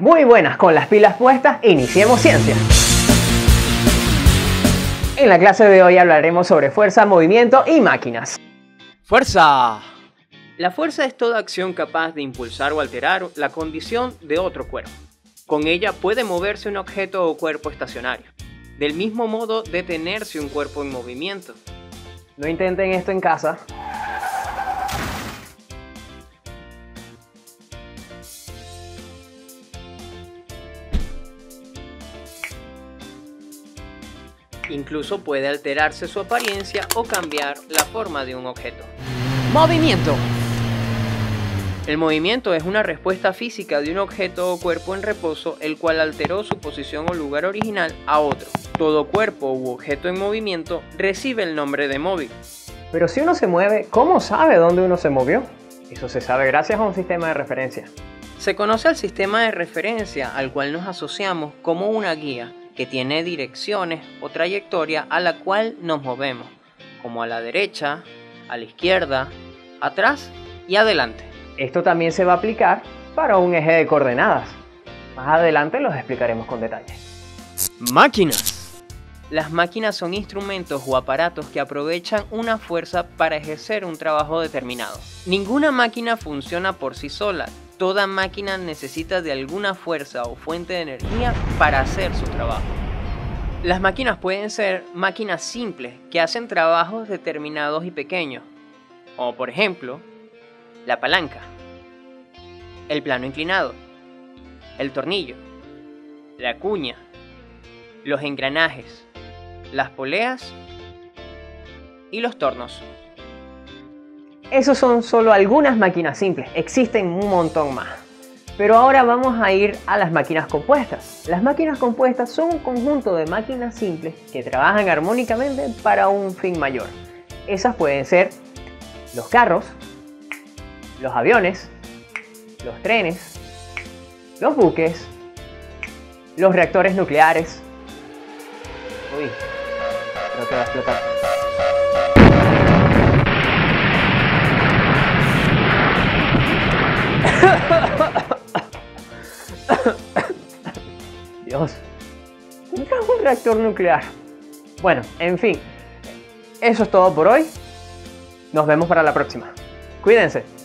Muy buenas, con las pilas puestas, iniciemos ciencia. En la clase de hoy hablaremos sobre fuerza, movimiento y máquinas. ¡Fuerza! La fuerza es toda acción capaz de impulsar o alterar la condición de otro cuerpo. Con ella puede moverse un objeto o cuerpo estacionario. Del mismo modo, detenerse un cuerpo en movimiento. No intenten esto en casa. Incluso puede alterarse su apariencia o cambiar la forma de un objeto. Movimiento. El movimiento es una respuesta física de un objeto o cuerpo en reposo el cual alteró su posición o lugar original a otro. Todo cuerpo u objeto en movimiento recibe el nombre de móvil. Pero si uno se mueve, ¿cómo sabe dónde uno se movió? Eso se sabe gracias a un sistema de referencia. Se conoce el sistema de referencia al cual nos asociamos como una guía que tiene direcciones o trayectoria a la cual nos movemos, como a la derecha, a la izquierda, atrás y adelante. Esto también se va a aplicar para un eje de coordenadas. Más adelante los explicaremos con detalle. Máquinas. Las máquinas son instrumentos o aparatos que aprovechan una fuerza para ejercer un trabajo determinado. Ninguna máquina funciona por sí sola, toda máquina necesita de alguna fuerza o fuente de energía para hacer su trabajo. Las máquinas pueden ser máquinas simples que hacen trabajos determinados y pequeños, como por ejemplo la palanca, el plano inclinado, el tornillo, la cuña, los engranajes, las poleas y los tornos. Esos son solo algunas máquinas simples, existen un montón más. Pero ahora vamos a ir a las máquinas compuestas. Las máquinas compuestas son un conjunto de máquinas simples que trabajan armónicamente para un fin mayor. Esas pueden ser los carros, los aviones, los trenes, los buques, los reactores nucleares. Uy, creo que va a explotar. Un reactor nuclear? Bueno, en fin. Eso es todo por hoy. Nos vemos para la próxima. Cuídense.